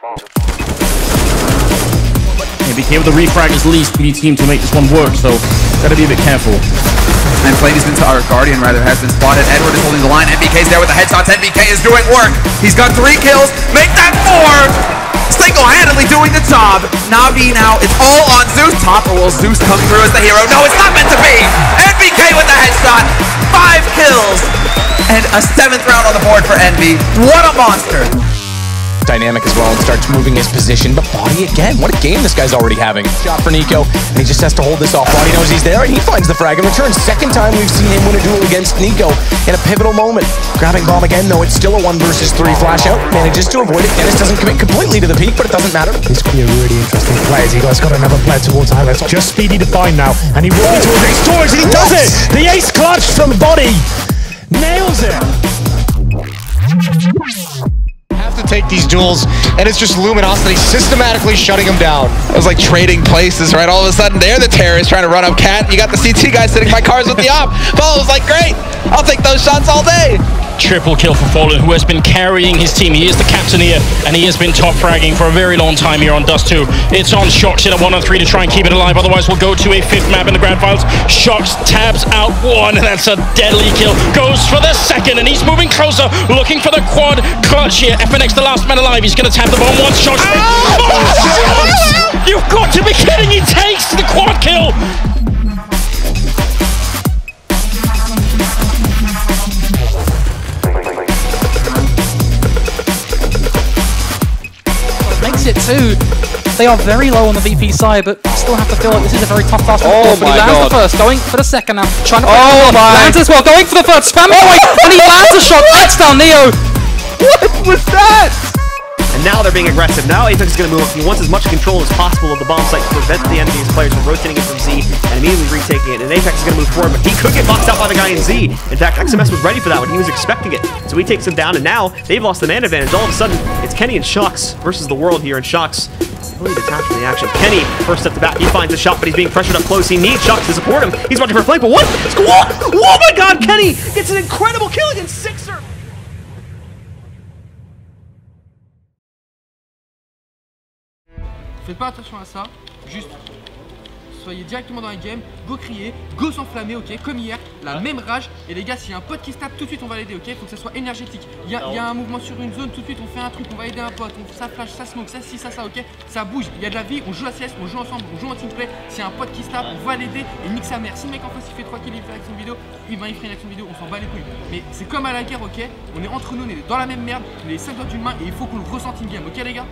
NBK with the refrag is least. Need team to make this one work, so gotta be a bit careful. And Flavy's been, our Guardian rather, has been spotted. Edward is holding the line. NBK's there with the headshots. NBK is doing work. He's got three kills. Make that four! Single-handedly doing the job. Navi now is all on Zeus. Top, or will Zeus come through as the hero? No, it's not meant to be! NBK with the headshot. Five kills. And a seventh round on the board for Envy. What a monster! Dynamic as well and starts moving his position. But Body again, what a game this guy's already having. Shot for Nico, and he just has to hold this off. Body knows he's there, and he finds the frag in return. Second time we've seen him win a duel against Nico in a pivotal moment. Grabbing bomb again, though it's still a one versus three flash out. Manages to avoid it. Dennis doesn't commit completely to the peak, but it doesn't matter. This could be a really interesting play as he has got another player towards highlights. Just speedy to find now, and he will be oh! towards Ace Torres, and he does it! The ace clutch from Body nails it! These duels, and it's just Luminosity systematically shutting them down. It was like trading places, right? All of a sudden, they're the terrorists trying to run up Cat. You got the CT guy sitting by cars with the op. Follows like, great, I'll take those shots all day. Triple kill for Fallen, who has been carrying his team. He is the captain here, and he has been top fragging for a very long time here on Dust 2. It's on Shox in at 1 on 3 to try and keep it alive, otherwise we'll go to a fifth map in the grand finals. Shox tabs out one, and that's a deadly kill. Goes for the second, and he's moving closer, looking for the quad clutch here. FNX, the last man alive, he's going to tap the bomb once. Shox. Ah! Oh, oh, You've got to be kidding! He takes the quad too. They are very low on the VP side, but still have to feel like this is a very tough task. Oh but he lands God. the first, going for the second now, trying to oh my. lands as well, going for the first, spam away, and he lands a shot, that's down Neo. What was now they're being aggressive. Now Apex is going to move up. He wants as much control as possible of the bomb site to prevent the enemy's players from rotating it from Z and immediately retaking it. And Apex is going to move forward, but he could get boxed out by the guy in Z. In fact, XMS was ready for that one. He was expecting it. So he takes him down, and now they've lost the man advantage. All of a sudden, it's Kenny and Shox versus the world here, and Shox really detached from the action. Kenny, first step the bat, he finds a shot, but he's being pressured up close. He needs Shox to support him. He's watching for a flank, but what? What? Oh my god, Kenny gets an incredible kill against Sixer! Faites pas attention à ça, juste soyez directement dans la game, go crier, go s'enflammer, ok, comme hier, la même rage, et les gars, s'il y a un pote qui se tape, tout de suite on va l'aider, ok, faut que ça soit énergétique. Il y, a, il y, a un mouvement sur une zone, tout de suite on fait un truc, on va aider un pote, on, ça flash, ça smoke, ça si, ça ça, ok, ça bouge, il y a de la vie, on joue à CS, on joue ensemble, on joue en teamplay, s'il y a un pote qui se tape, on va l'aider, et nique sa mère. Si le mec en face il fait 3 kills, il fait action vidéo, il va il ferait une action vidéo, on s'en bat les couilles. Mais c'est comme à la guerre, ok, on est entre nous, on est dans la même merde, on est les 5 doigts d'une main, et il faut qu'on le ressente in game, ok les gars?